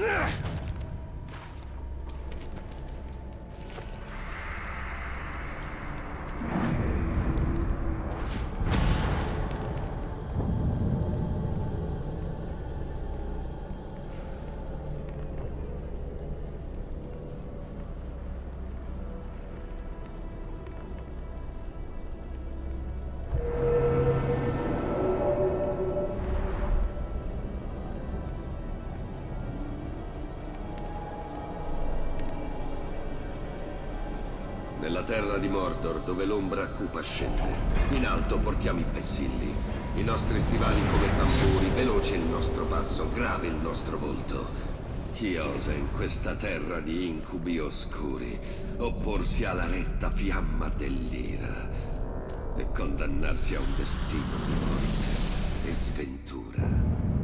Ugh! Nella terra di Mordor, dove l'ombra cupa scende. In alto portiamo i pessilli. I nostri stivali come tamburi, veloce il nostro passo, grave il nostro volto. Chi osa in questa terra di incubi oscuri opporsi alla retta fiamma dell'ira e condannarsi a un destino di morte e sventura?